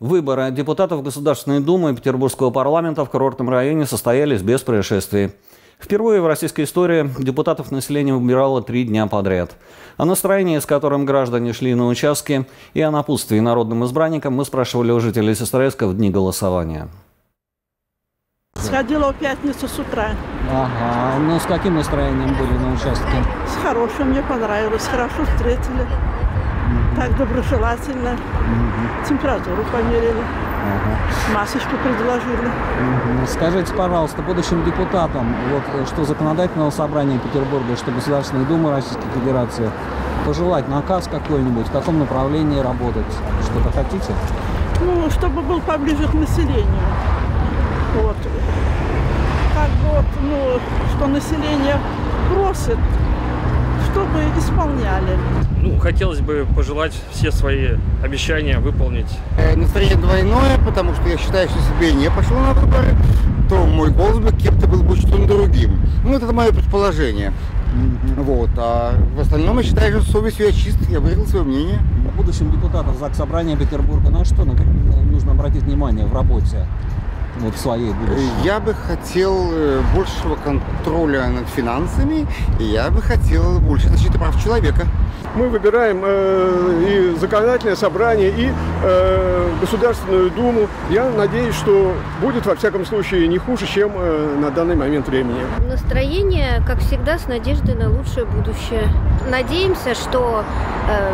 Выборы депутатов Государственной Думы и Петербургского парламента в курортном районе состоялись без происшествий. Впервые в российской истории депутатов население выбирало три дня подряд. О настроении, с которым граждане шли на участки, и о напутствии народным избранникам мы спрашивали у жителей Сестрорецка в дни голосования. Сходила в пятницу с утра. Ага, ну с каким настроением были на участке? С хорошим, мне понравилось. Хорошо встретили. Так доброжелательно. Температуру померили. Масочку предложили. Мгм. Скажите, пожалуйста, будущим депутатам, вот э, что законодательного собрания Петербурга, что Государственной Думы Российской Федерации, пожелать наказ какой-нибудь, в каком направлении работать? Что-то хотите? Ну, чтобы был поближе к населению. Вот. Как бы вот, ну, что население просит, чтобы исполняли. Ну, хотелось бы пожелать все свои обещания выполнить. Э, Настроение двойное, потому что я считаю, что если бы я не пошел на выборы, то мой голос бы кем-то был бы что-то другим. Ну, это мое предположение. Вот. А в остальном я считаю, что совестью я чист, я выразил свое мнение. Будущим депутатам ЗАГС Собрания Петербурга на что на- нужно обратить внимание в работе вот своей будущей? Я бы хотел э, большего контроля над финансами, и я бы хотел больше защиты прав человека. мы выбираем э, и законодательное собрание, и э, Государственную Думу. Я надеюсь, что будет, во всяком случае, не хуже, чем э, на данный момент времени. Настроение, как всегда, с надеждой на лучшее будущее. Надеемся, что э,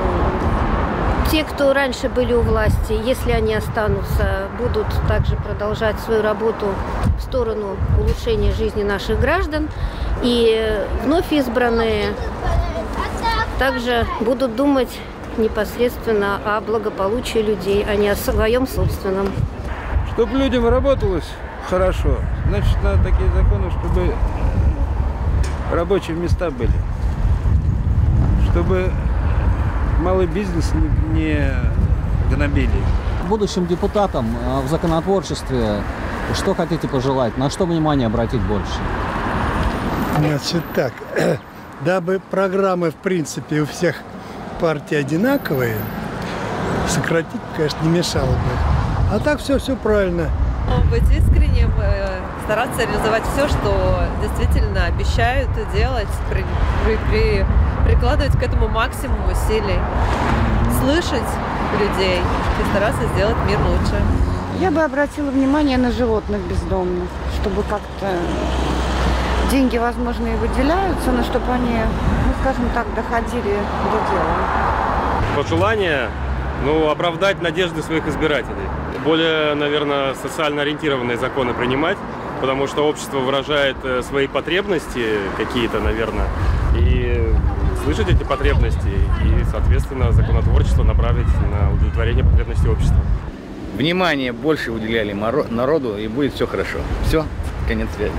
те, кто раньше были у власти, если они останутся, будут также продолжать свою работу в сторону улучшения жизни наших граждан. И вновь избранные также будут думать непосредственно о благополучии людей, а не о своем собственном. Чтобы людям работалось хорошо, значит, надо такие законы, чтобы рабочие места были. Чтобы малый бизнес не, не гнобили. Будущим депутатам э, в законотворчестве что хотите пожелать? На что внимание обратить больше? Значит так, дабы программы, в принципе, у всех партий одинаковые, сократить, конечно, не мешало бы. А так все, все правильно. быть искренним, э, стараться реализовать все, что действительно обещают делать, при- при- при- прикладывать к этому максимум усилий, слышать людей и стараться сделать мир лучше. Я бы обратила внимание на животных бездомных, чтобы как-то деньги, возможно, и выделяются, но чтобы они, ну, скажем так, доходили до дела. Пожелание, ну, оправдать надежды своих избирателей. Более, наверное, социально ориентированные законы принимать, потому что общество выражает э, свои потребности какие-то, наверное, и слышать эти потребности и, соответственно, законотворчество направить на удовлетворение потребностей общества. Внимание больше уделяли народу, и будет все хорошо. Все, конец связи.